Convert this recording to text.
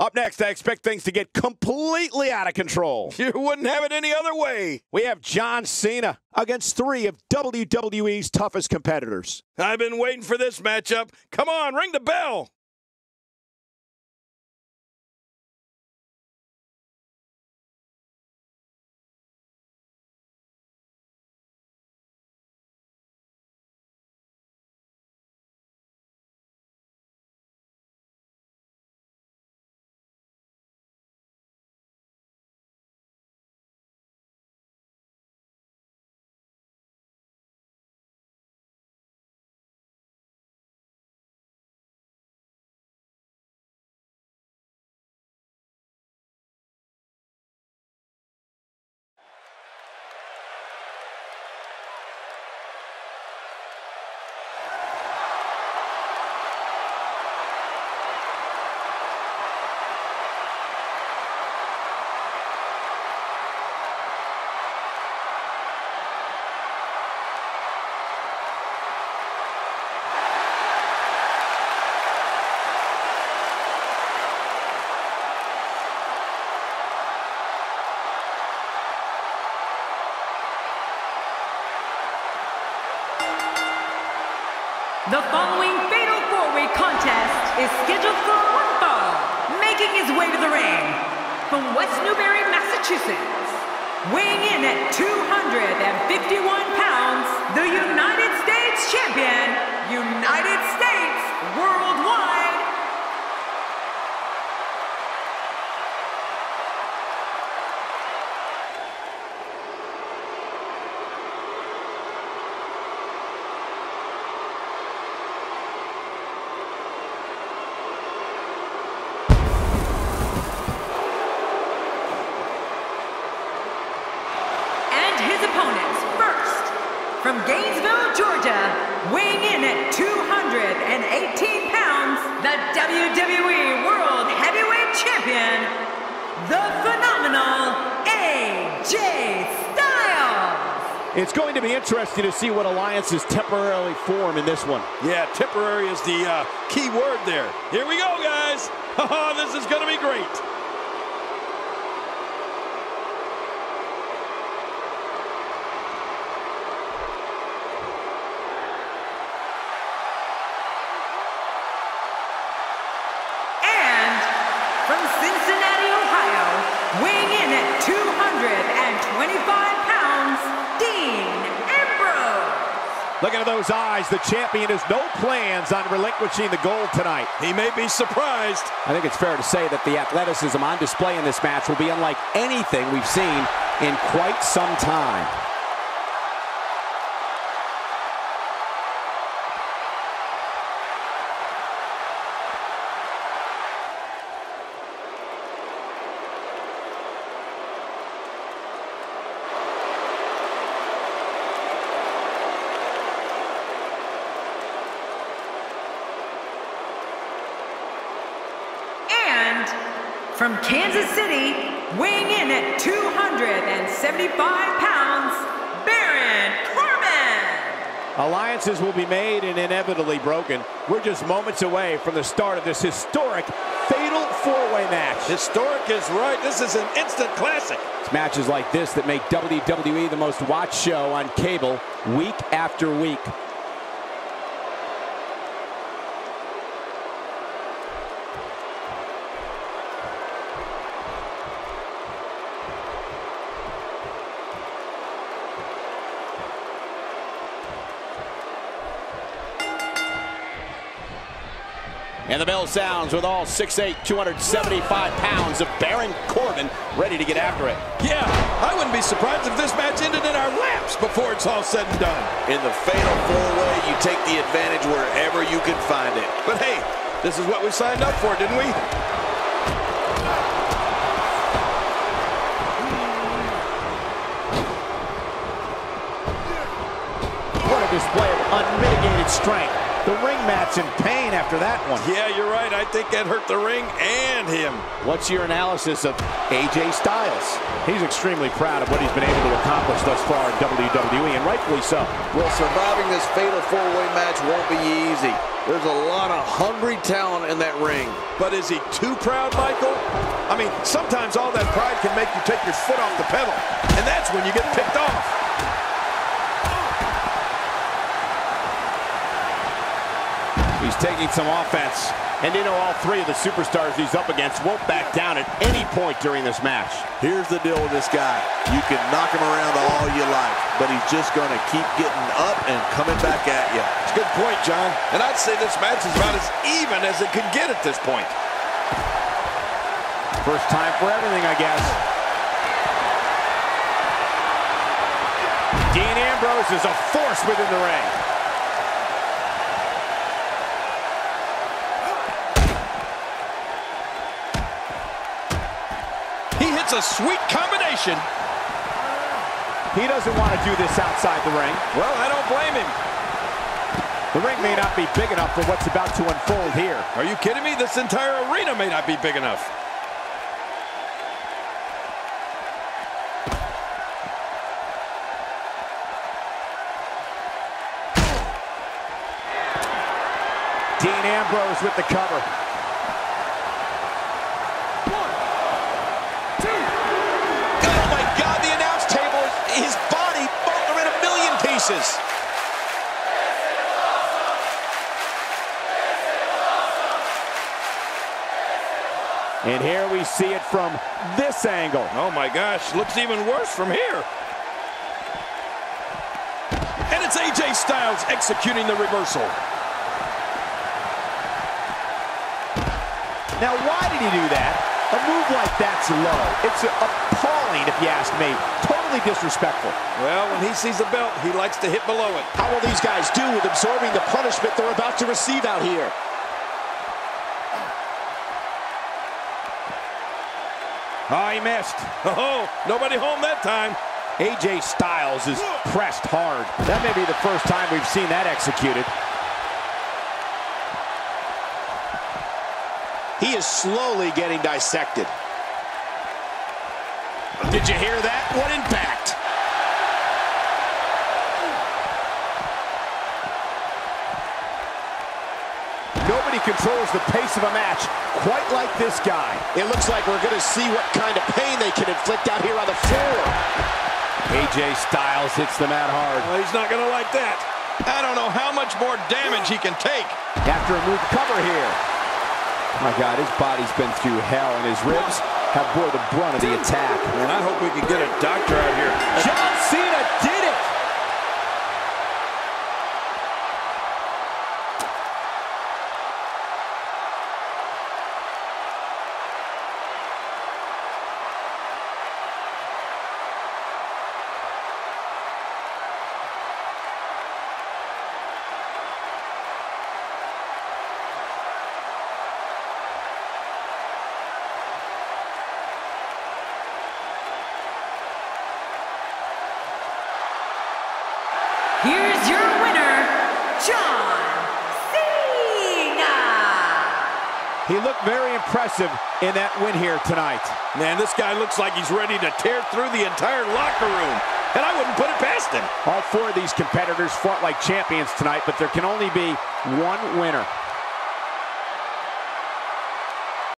Up next, I expect things to get completely out of control. You wouldn't have it any other way. We have John Cena against three of WWE's toughest competitors. I've been waiting for this matchup. Come on, ring the bell. The following fatal four-way contest is scheduled for one fall. Making his way to the ring from West Newbury, Massachusetts, weighing in at 251 pounds, the United States WWE World Heavyweight Champion, the phenomenal AJ Styles. It's going to be interesting to see what alliances temporarily form in this one. Yeah, temporary is the uh, key word there. Here we go, guys. This is going to be great. And from Cincinnati, Ohio, weighing in at 225 pounds, Dean Ambrose. Looking at those eyes, the champion has no plans on relinquishing the gold tonight. He may be surprised. I think it's fair to say that the athleticism on display in this match will be unlike anything we've seen in quite some time. And from Kansas City, weighing in at 275 pounds, Baron Corbin. Alliances will be made and inevitably broken. We're just moments away from the start of this historic fatal four-way match. Historic is right. This is an instant classic. It's matches like this that make WWE the most watched show on cable week after week. And the bell sounds with all 6'8", 275 pounds of Baron Corbin ready to get after it. Yeah, I wouldn't be surprised if this match ended in our laps before it's all said and done. In the fatal four-way, you take the advantage wherever you can find it. But hey, this is what we signed up for, didn't we? What a display of unmitigated strength. The ring mat's in pain after that one. Yeah, you're right. I think that hurt the ring and him. What's your analysis of AJ Styles? He's extremely proud of what he's been able to accomplish thus far in WWE, and rightfully so. Well, surviving this fatal four-way match won't be easy. There's a lot of hungry talent in that ring. But is he too proud, Michael? I mean, sometimes all that pride can make you take your foot off the pedal, and that's when you get picked off. He's taking some offense. And you know all three of the superstars he's up against won't back down at any point during this match. Here's the deal with this guy. You can knock him around all you like, but he's just going to keep getting up and coming back at you. It's a good point, John. And I'd say this match is about as even as it could get at this point. First time for everything, I guess. Dean Ambrose is a force within the ring. A sweet combination. He doesn't want to do this outside the ring. Well, I don't blame him. The ring may not be big enough for what's about to unfold here. Are you kidding me? This entire arena may not be big enough. Dean Ambrose with the cover. Million pieces. And here we see it from this angle. Oh my gosh, looks even worse from here. And it's AJ Styles executing the reversal. Now, why did he do that? A move like that's low. It's appalling, if you ask me. Totally disrespectful. Well, when he sees the belt, he likes to hit below it. How will these guys do with absorbing the punishment they're about to receive out here? Oh, he missed. Oh, nobody home that time. AJ Styles is pressed hard. That may be the first time we've seen that executed. He is slowly getting dissected. Did you hear that? What impact? Nobody controls the pace of a match quite like this guy. It looks like we're going to see what kind of pain they can inflict out here on the floor. AJ Styles hits the mat hard. Well, he's not going to like that. I don't know how much more damage he can take. After a move cover here. My God, his body's been through hell, and his ribs have bore the brunt of the attack. Man, I hope we can get a doctor out here. John Cena did He looked very impressive in that win here tonight. Man, this guy looks like he's ready to tear through the entire locker room. And I wouldn't put it past him. All four of these competitors fought like champions tonight, but there can only be one winner.